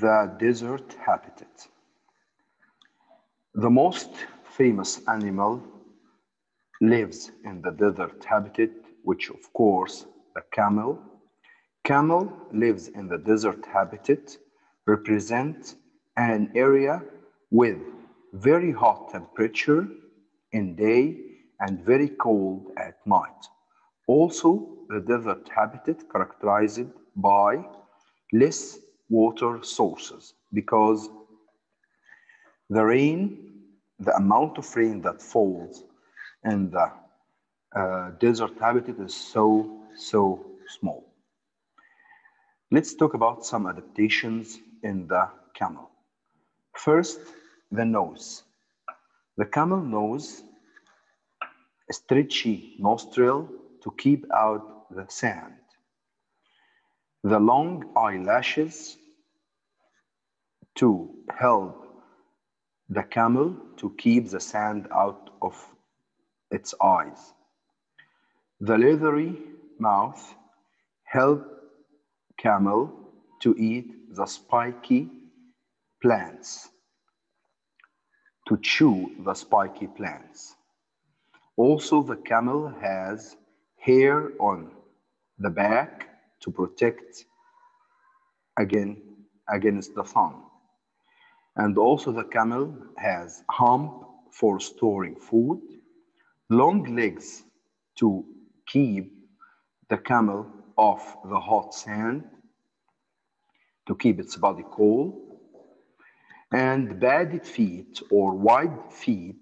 the desert habitat. The most famous animal lives in the desert habitat, which of course the camel. Camel lives in the desert habitat, represent an area with very hot temperature in day and very cold at night. Also, the desert habitat characterized by less water sources because the rain, the amount of rain that falls in the uh, desert habitat is so, so small. Let's talk about some adaptations in the camel. First, the nose. The camel nose a stretchy nostril to keep out the sand. The long eyelashes to help the camel to keep the sand out of its eyes. The leathery mouth help camel to eat the spiky plants, to chew the spiky plants. Also, the camel has hair on the back to protect again against the sun. And also the camel has hump for storing food, long legs to keep the camel off the hot sand, to keep its body cool, and padded feet or wide feet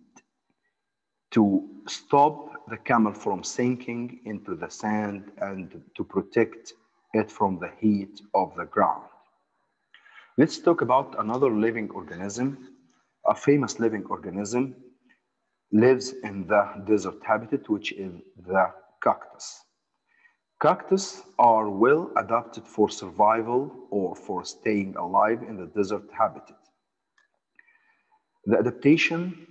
to stop the camel from sinking into the sand and to protect it from the heat of the ground. Let's talk about another living organism. A famous living organism lives in the desert habitat, which is the cactus. Cactus are well adapted for survival or for staying alive in the desert habitat. The adaptation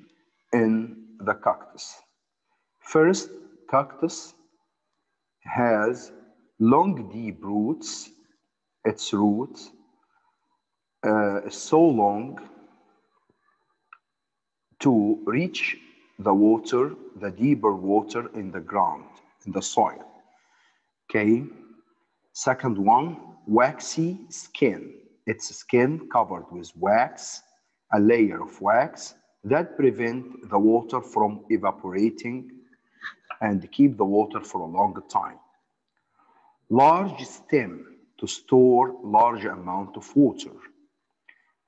in the cactus. First, cactus has long, deep roots. Its roots uh, so long to reach the water, the deeper water in the ground, in the soil. Okay. Second one, waxy skin. Its skin covered with wax, a layer of wax that prevent the water from evaporating and keep the water for a longer time. Large stem to store large amount of water.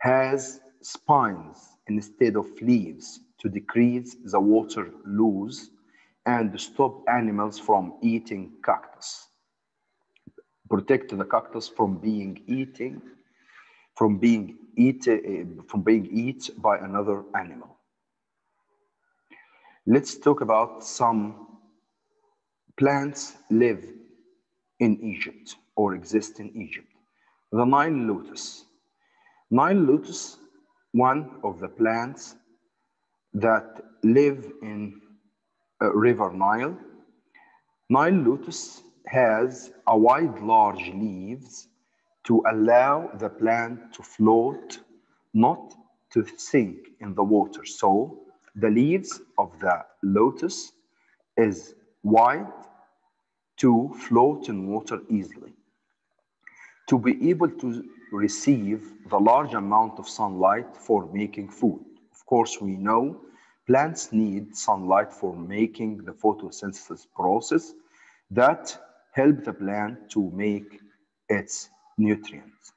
Has spines instead of leaves to decrease the water loss and stop animals from eating cactus. Protect the cactus from being eating, from being eat, uh, from being eat by another animal. Let's talk about some plants live in Egypt or exist in Egypt. The Nile lotus. Nile lotus, one of the plants that live in uh, River Nile. Nile lotus has a wide, large leaves to allow the plant to float, not to sink in the water. So the leaves of the lotus is wide to float in water easily. To be able to receive the large amount of sunlight for making food. Of course, we know plants need sunlight for making the photosynthesis process that help the plant to make its nutrients.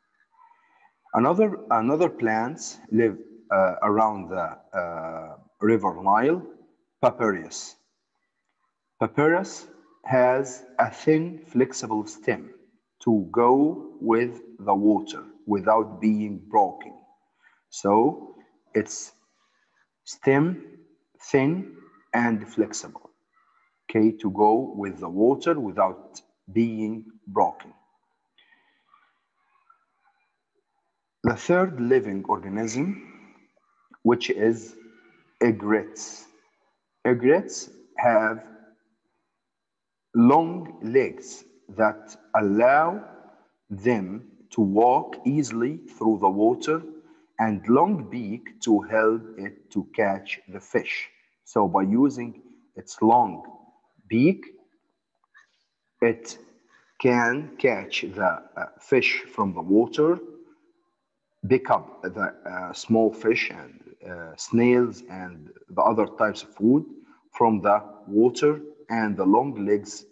Another, another plants live uh, around the uh, river Nile, papyrus. Papyrus has a thin, flexible stem to go with the water without being broken. So it's stem, thin, and flexible, okay, to go with the water without being broken. The third living organism, which is egrets. Egrets have long legs that allow them to walk easily through the water and long beak to help it to catch the fish. So by using its long beak, it can catch the uh, fish from the water, pick up the uh, small fish and uh, snails and the other types of food from the water and the long legs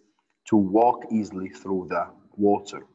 to walk easily through the water.